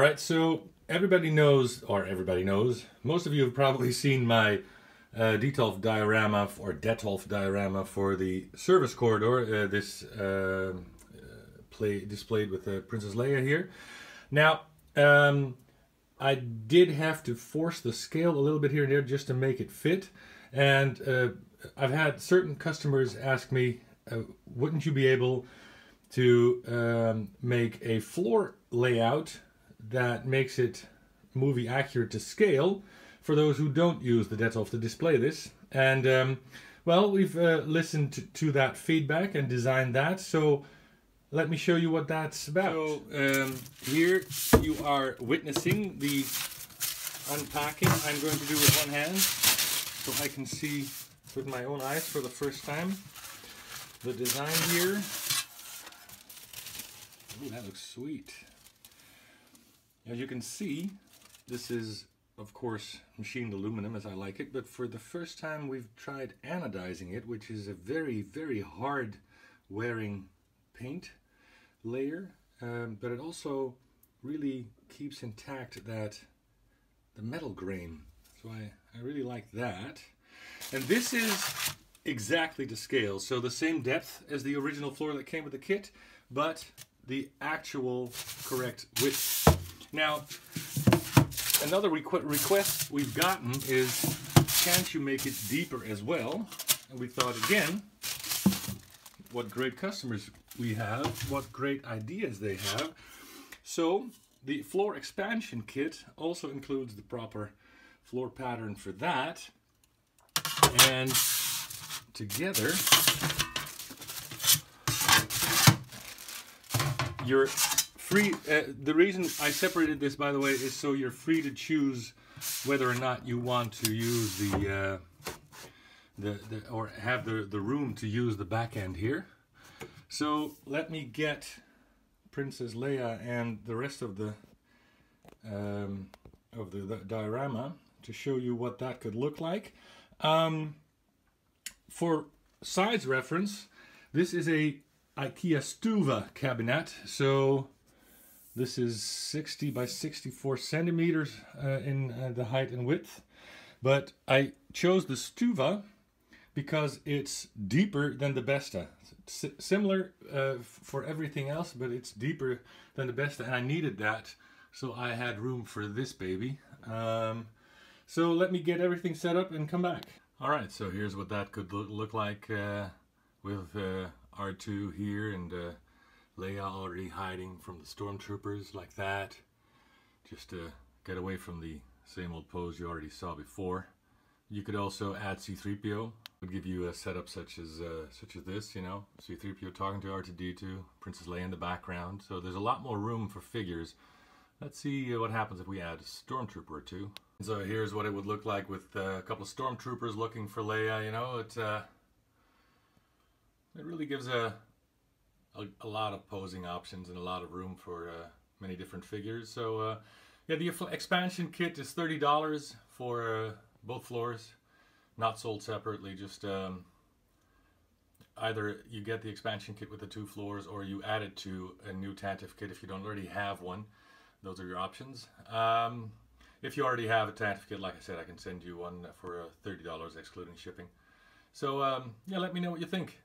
All right, so everybody knows, or everybody knows, most of you have probably seen my uh, Detolf diorama or Detolf diorama for the service corridor. Uh, this uh, play displayed with uh, Princess Leia here. Now, um, I did have to force the scale a little bit here and there just to make it fit. And uh, I've had certain customers ask me, uh, wouldn't you be able to um, make a floor layout that makes it movie accurate to scale for those who don't use the Detolf to display this. And um, well, we've uh, listened to, to, that feedback and designed that. So let me show you what that's about. So um, here you are witnessing the unpacking I'm going to do with one hand so I can see with my own eyes for the first time the design here. Ooh, that looks sweet. As you can see, this is of course machined aluminum as I like it, but for the first time we've tried anodizing it, which is a very, very hard wearing paint layer, um, but it also really keeps intact that the metal grain. So I, I really like that. And this is exactly to scale. So the same depth as the original floor that came with the kit, but the actual correct width. Now, another requ request we've gotten is, can't you make it deeper as well? And we thought again, what great customers we have, what great ideas they have. So the floor expansion kit also includes the proper floor pattern for that. And together, you're free. Uh, the reason I separated this, by the way, is so you're free to choose whether or not you want to use the, uh, the, the or have the, the room to use the back end here. So let me get Princess Leia and the rest of the um, of the, the, diorama to show you what that could look like. Um, for size reference, this is a IKEA Stuva cabinet. So this is 60 by 64 centimeters uh, in uh, the height and width. But I chose the Stuva because it's deeper than the Besta similar uh, for everything else, but it's deeper than the Besta, and I needed that, so I had room for this baby. Um, so let me get everything set up and come back. All right, so here's what that could look like uh, with uh, R2 here and uh, Leia already hiding from the stormtroopers like that, just to get away from the same old pose you already saw before. You could also add C-3PO would give you a setup such as uh, such as this, you know, C-3PO talking to R2-D2, Princess Leia in the background. So there's a lot more room for figures. Let's see what happens if we add a Stormtrooper or two. So here's what it would look like with uh, a couple of Stormtroopers looking for Leia, you know, it, uh, it really gives a, a, lot of posing options and a lot of room for uh, many different figures. So uh, yeah, the expansion kit is $30 for uh, both floors not sold separately, just um, either you get the expansion kit with the two floors or you add it to a new Tantive kit if you don't already have one. Those are your options. Um, if you already have a Tantive kit, like I said, I can send you one for $30 excluding shipping. So um, yeah, let me know what you think.